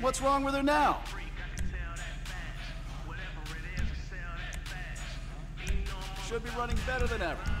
What's wrong with her now? Should be running better than ever.